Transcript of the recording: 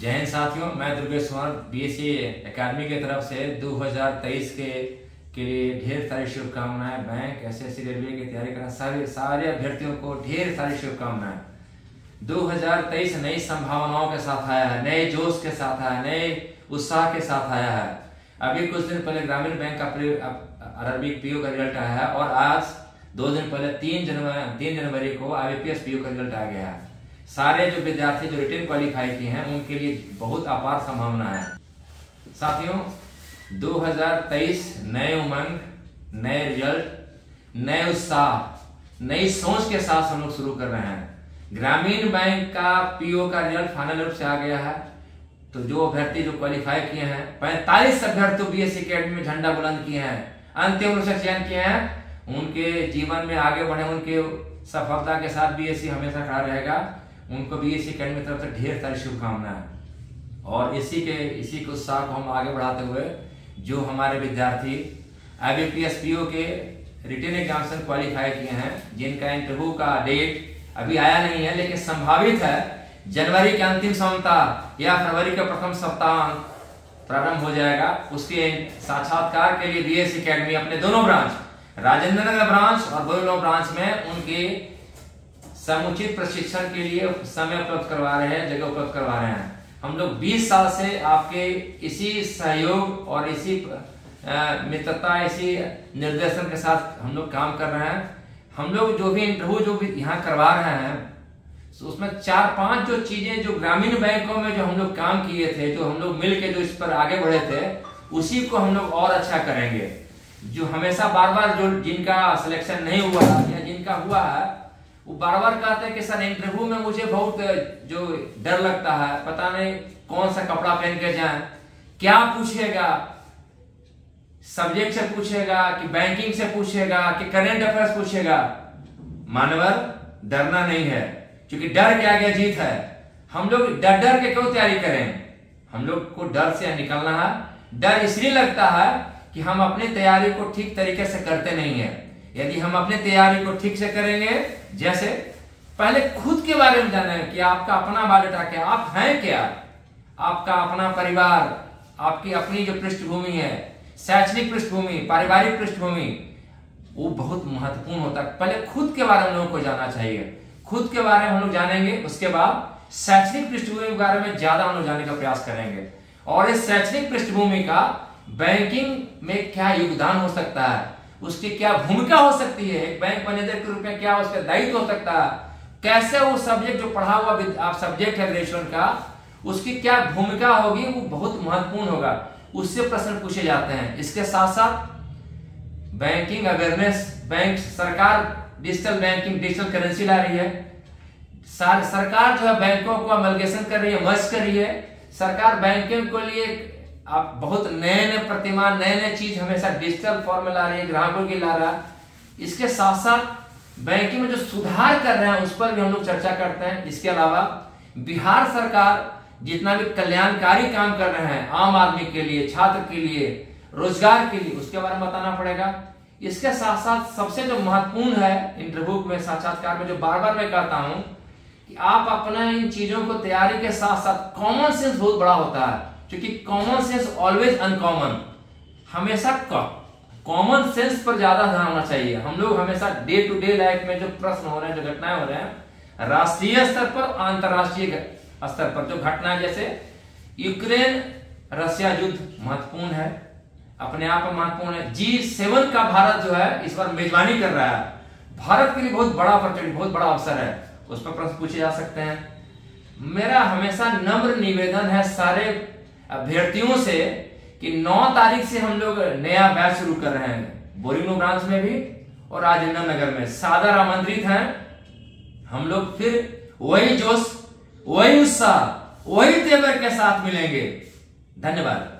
जय हिंद साथियों, मैं दुर्गेश कुमार बीएससी एकेडमी की तरफ़ से 2023 के के लिए ढेर सारी शुभकामनाएँ। बैंक एसएससी रेलवे की तैयारी करना सारे सारे अभ्यर्थियों को ढेर सारी शुभकामनाएँ। 2023 नई संभावनाओं के साथ आया है, नए जोश के साथ आया नए उत्साह के साथ आया है। अभी कुछ दिन पहले ग्रामीण बैंक का अरबिक पीओ का रिज़ल्ट आया है और आज, दो दिन पहले, तीन जनवरी तीन जनवरी को आईपीएस पीओ का रिज़ल्ट आ गया है। सारे जो विद्यार्थी जो रिटर्न क्वालिफाई किए हैं, उनके लिए बहुत अपार संभावना है। साथियों 2023 नए उमंग, नए रिज़ल्ट, नए उत्साह, नई सोच के साथ हम लोग शुरू कर रहे हैं। ग्रामीण बैंक का पीओ का रिज़ल्ट फाइनल रूप से आ गया है। तो जो अभ्यर्थी जो क्वालिफाई किए हैं, पैंतालीस अभ्यर्थी बीएससी अकेडमी में झंडा बुलंद किए हैं। अंतिम रूप से चयन किए हैं। उनके जीवन में आगे बढ़े, उनके सफलता के साथ बीएससी हमेशा खड़ा रहेगा। उनको भी बीएससी अकेडमी तरफ़ से ढेर सारी शुभकामनाएँ। और इसी के इसी के उत्साह को हम आगे बढ़ाते हुए, जो हमारे विद्यार्थी आईबीपीएस पीओ के रिटर्न एग्जामिनेशन क्वालिफाई किए हैं, जिनका इंटरव्यू का डेट अभी आया नहीं है, लेकिन संभावित है, जनवरी के अंतिम सप्ताह या फरवरी के प्रथम सप्ताह प्रारंभ हो जाएगा। उसके साक्षात्कार के लिए बी बीएससी अकेडमी अपने दोनों ब्रांच राजेंद्र नगर ब्रांच और बोलो ब्रांच में उनके समुचित प्रशिक्षण के लिए समय उपलब्ध करवा रहे हैं, जगह उपलब्ध करवा रहे हैं। हम लोग 20 साल से आपके इसी सहयोग और इसी मित्रता, इसी निर्देशन के साथ हम लोग काम कर रहे हैं। हम लोग जो भी इंटरव्यू जो भी यहाँ करवा रहे हैं तो उसमें चार पाँच जो चीज़ें जो ग्रामीण बैंकों में जो हम लोग काम किए थे, जो हम लोग मिल के जो इस पर आगे बढ़े थे, उसी को हम लोग और अच्छा करेंगे। जो हमेशा बार बार जो जिनका सिलेक्शन नहीं हुआ या जिनका हुआ है वो बार बार कहते हैं कि, सर इंटरव्यू में मुझे बहुत, जो डर लगता है, पता नहीं कौन सा कपड़ा पहन के जाए। क्या पूछेगा? सब्जेक्ट से पूछेगा कि बैंकिंग से पूछेगा कि करेंट अफेयर्स पूछेगा। मानवर, डरना नहीं है, क्योंकि डर के आगे जीत है। हम लोग डर डर के क्यों तैयारी करें? हम लोग को डर से निकलना है। डर इसलिए लगता है कि हम अपनी तैयारी को ठीक तरीके से करते नहीं है। यदि हम अपनी तैयारी को ठीक से करेंगे, जैसे पहले खुद के बारे में जाने कि आपका अपना बायोडाटा क्या आप हैं क्या? आपका अपना परिवार, आपकी अपनी जो पृष्ठभूमि है, शैक्षणिक पृष्ठभूमि, पारिवारिक पृष्ठभूमि, वो बहुत महत्वपूर्ण होता है। पहले खुद के बारे में लोगों को जानना चाहिए। खुद के बारे में हम लोग जानेंगे, उसके बाद शैक्षणिक पृष्ठभूमि के बारे में ज़्यादा हम लोग जानने का प्रयास करेंगे। और इस शैक्षणिक पृष्ठभूमि का बैंकिंग में क्या योगदान हो सकता है? उसकी क्या भूमिका हो सकती है? एक बैंक मैनेजर के रूप में क्या उसका दायित्व हो सकता है? कैसे वो सब्जेक्ट जो पढ़ा हुआ आप सब्जेक्ट है ग्रेजुएशन का, उसकी क्या भूमिका होगी? वो बहुत महत्वपूर्ण होगा। उससे प्रश्न पूछे जाते हैं। इसके साथ साथ बैंकिंग अवेयरनेस बैंक सरकार डिजिटल बैंकिंग डिजिटल करेंसी ला रही है। सरकार जो है बैंकों को अमलगेशन कर रही है मर्ज कर रही है। सरकार बैंकिंग के लिए आप बहुत नए नए प्रतिमा नए नए चीज़ हमेशा डिजिटल फॉर्म में ला रही है, ग्राहकों की ला रहा है। इसके साथ साथ बैंकिंग में जो सुधार कर रहे हैं, उस पर भी हम लोग चर्चा करते हैं। इसके अलावा बिहार सरकार जितना भी कल्याणकारी काम कर रहे हैं, आम आदमी के लिए, छात्र के लिए, रोज़गार के लिए, उसके बारे में बताना पड़ेगा। इसके साथ साथ सबसे जो महत्वपूर्ण है इंटरव्यू में, साक्षात्कार में, जो बार बार मैं कहता हूँ कि आप अपना इन चीज़ों को तैयारी के साथ साथ कॉमन सेंस बहुत बड़ा होता है। क्योंकि कॉमन सेंस ऑलवेज अनकॉमन हमेशा कॉमन सेंस पर ज़्यादा ध्यान होना चाहिए। हम लोग हमेशा डे टू डे लाइफ में जो प्रश्न हो रहे हैं, जो घटनाएँ हो रहे हैं, राष्ट्रीय स्तर पर, अंतरराष्ट्रीय स्तर पर जो घटनाएँ, जैसे यूक्रेन रशिया युद्ध महत्वपूर्ण है। अपने आप में महत्वपूर्ण है। जी सेवन का भारत जो है, इस बार मेजबानी कर रहा है। भारत के लिए बहुत बड़ा अपॉर्चुनिटी बहुत बड़ा अवसर है। उस पर प्रश्न पूछे जा सकते हैं। मेरा हमेशा नम्र निवेदन है सारे अभ्यर्थियों से कि 9 तारीख से हम लोग नया बैच शुरू कर रहे हैं। बोरिंगो ब्रांच में भी और राजेंद्र नगर में। सादर आमंत्रित हैं। हम लोग फिर वही जोश, वही उत्साह, वही तेवर के साथ मिलेंगे। धन्यवाद।